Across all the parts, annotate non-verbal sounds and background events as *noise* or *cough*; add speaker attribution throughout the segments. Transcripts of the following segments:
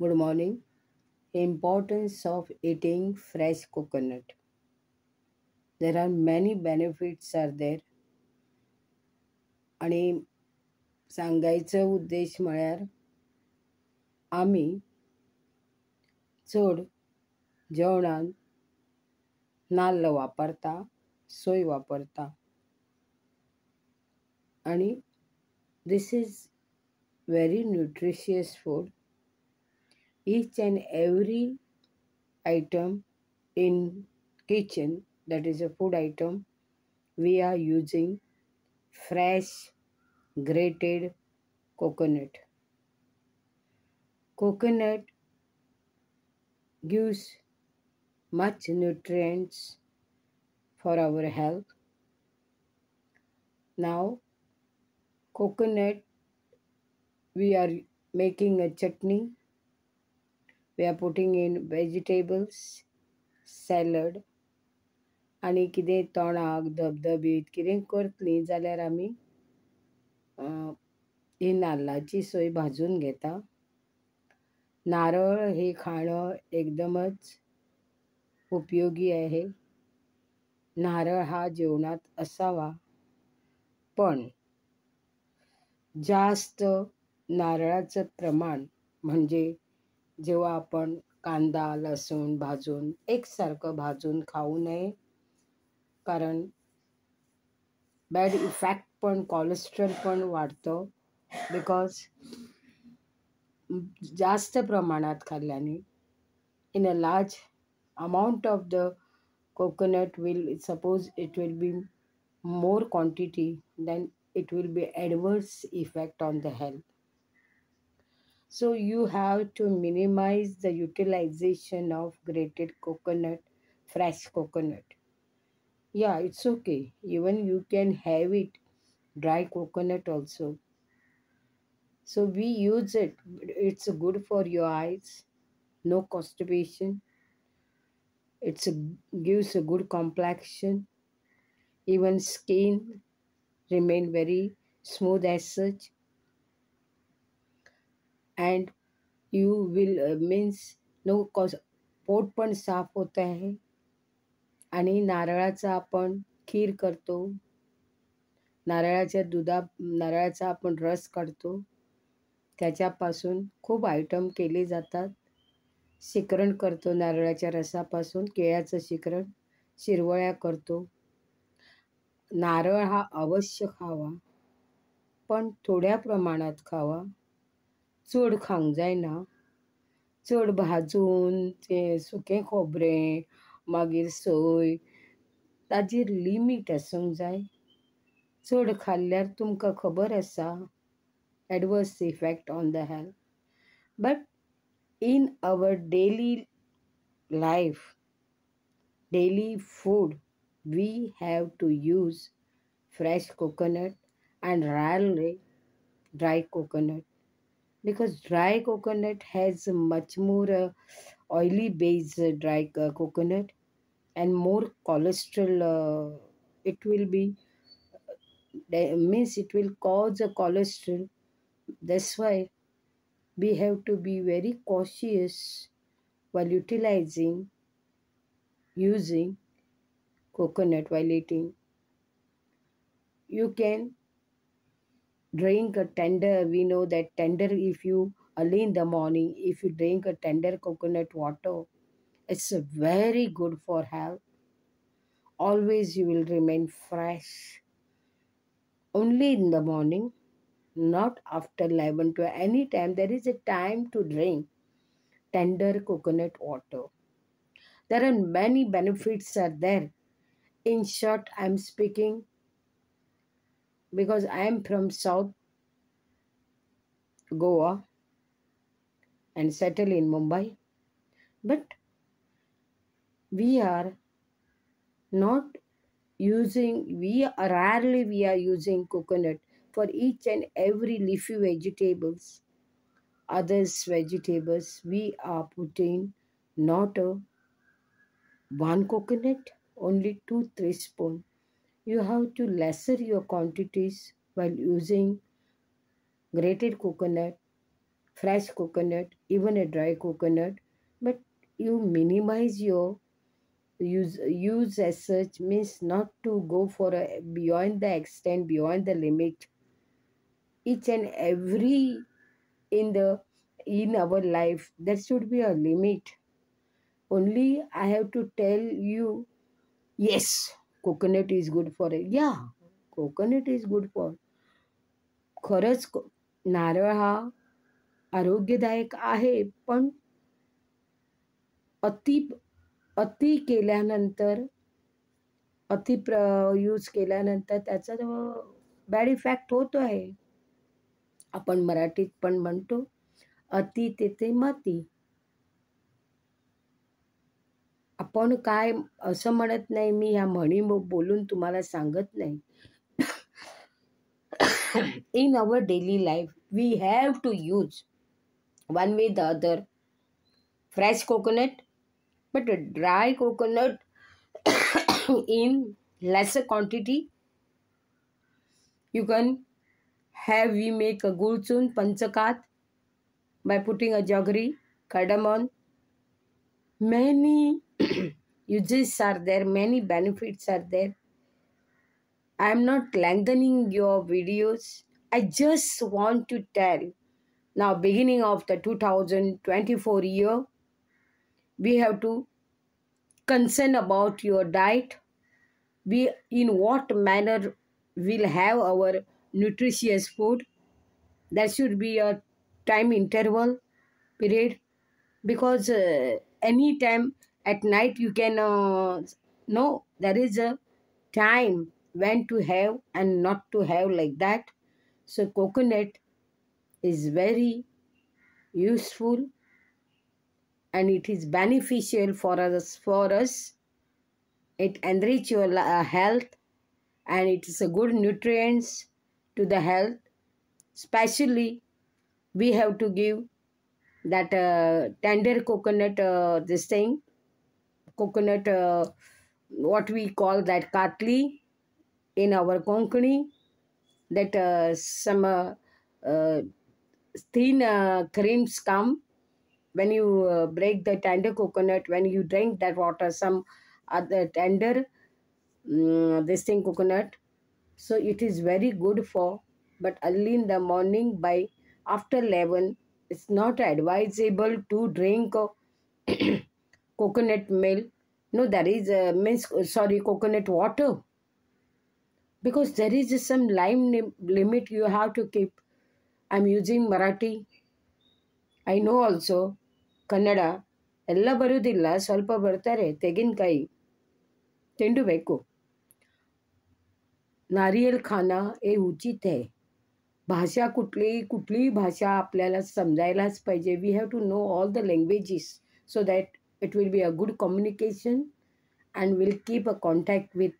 Speaker 1: Good morning importance of eating fresh coconut there are many benefits are there आणि सांगायचो उद्देश म्हळ्यार आमी चड जेवणान नाल्ल वापरता सोय वापरता. आणि this is very nutritious food Each and every item in kitchen that is a food item we are using fresh grated coconut. Coconut gives much nutrients for our health. Now coconut we are making a chutney we are putting in vegetables salad आनी कितें तोंडाक धबधबीत कितें करतलीं जाल्यार आमी ही नाल्लाची सोय भाजून घेता. नारळ हे खाणं एकदमच उपयोगी आहे. नारळ हा जेवणात असावा. पण जास्त नारळाचं प्रमाण म्हणजे जेव्हा आपण कांदा लसूण भाजून एकसारखं भाजून खाऊ नये. कारण बॅड इफेक्ट पण कोलेस्ट्रॉल पण वाढतं. बिकॉज जास्त प्रमाणात खाल्ल्याने in a large amount of the coconut will suppose it will be more quantity then it will be adverse effect on the health so you have to minimize the utilization of grated coconut fresh coconut. Yeah it's okay. Even you can have it dry coconut also. So we use it. It's good for your eyes. No constipation. It's a, gives a good complexion. Even skin remain very smooth as such and you will means no cos pot पण साफ होत आहे. आणि नारळाचा आपण खीर करतो. नारळाच्या दुधा नारळाचा आपण रस काढतो. त्याच्यापासून खूप आयटम केले जातात. शिकरण करतो नारळाच्या रसापासून केळ्याचं शिकरण शिरवळ्या करतो. नारळ हा अवश्य खावा. पण थोड्या प्रमाणात खावा. चड खावंक जायना. चड भाजून तें सुकें खोबरें, मागीर सोय ताजेर लिमीट आसूंक जाय. चड खाल्ल्यार तुमकां खबर आसा adverse effect on the health but in our daily life daily food we have to use fresh coconut and rarely dry coconut. Because dry coconut has much more uh, oily base uh, dry uh, coconut and more cholesterol uh, it will be means it will cause a cholesterol that's why we have to be very cautious while utilizing using coconut while eating. You can drink a tender, we know that tender, if you early in the morning, if you drink a tender coconut water, it's very good for health. Always you will remain fresh. Only in the morning, not after 11 to any time. There is a time to drink tender coconut water. There are many benefits are there in short i'm speaking because i am from south goa and settle in mumbai but we are not using we are rarely we are using coconut for each and every leafy vegetables others vegetables we are putting not a one coconut only 2 teaspoon. You have to lesser your quantities while using grated coconut, fresh coconut even a dry coconut but you minimize your use use as such means not to go for a beyond the extent beyond the limit. Each and every in the in our life there should be a limit. Only i have to tell you yes coconut is good for या yeah is good for खरंच नारळ हा आरोग्यदायक आहे पण अति अति केल्यानंतर अति प्र यूज केल्यानंतर त्याचा बॅड इफेक्ट होतो आहे आपण मराठीत पण म्हणतो अति तेथे माती. आपण काय म्हणत नाही मी ह्या म्हणी बोलून तुम्हाला सांगत नाही our daily life we have to use one way the other fresh coconut but a dry coconut in lesser quantity you can have we make a gulchun panchakat by putting a jaggery cardamom many *clears throat* uses are there many benefits are there I am not lengthening your videos. I just want to tell now, beginning of the 2024 year, we have to concern about your diet. We in what manner we'll have our nutritious food. There should be a time interval period because uh, any time at night you can uh, there is a time when to have and not to have like that. So coconut is very useful and it is beneficial for us for us. It enrich your uh, health and it is a good nutrients to the health. Especially we have to give that uh, tender coconut uh, this thing coconut uh, what we call that katli in our Konkani that uh, some uh, uh, thin uh, creams come when you break the tender coconut when you drink that water some other tender um, this thing coconut. So it is very good for but early in the morning by after 11 it's not advisable to drink *clears throat* coconut milk no that is uh, means sorry coconut water because there is some line limit you have to keep. I'm using Marathi. I know also Kannada ಎಲ್ಲ ಬರುವುದಿಲ್ಲ ಸ್ವಲ್ಪ ಬರ್ತಾರೆ ತೆಂಗಿನಕಾಯಿ ತಿಂಡಬೇಕು नारियल खाना हे उचित आहे भाषा कुठली कुठलीही भाषा आपल्याला समजायलाच पाहिजे we have to know all the languages so that it will be a good communication and will keep a contact with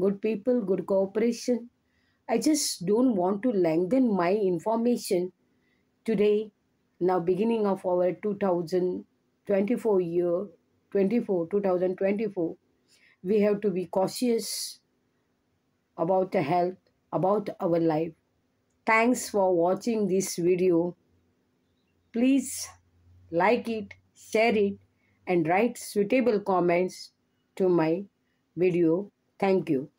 Speaker 1: good people, good cooperation. I just don't want to lengthen my information today, now beginning of our 2024 year, 24, 2024. We have to be cautious about the health, about our life. Thanks for watching this video. Please like it, share it and write suitable comments to my video Thank you.